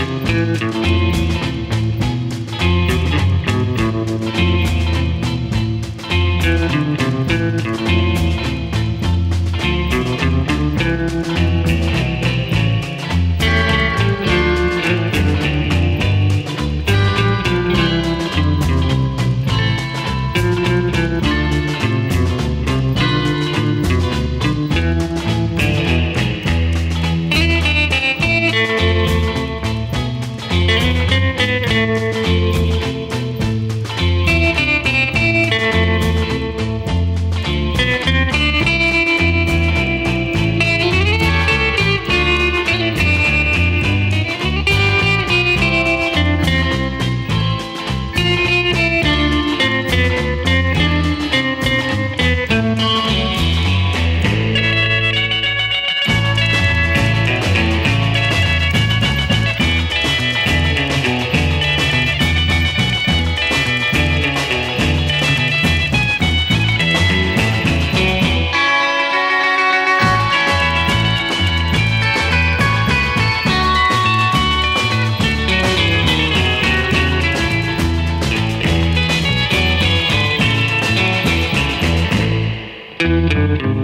Müzik Música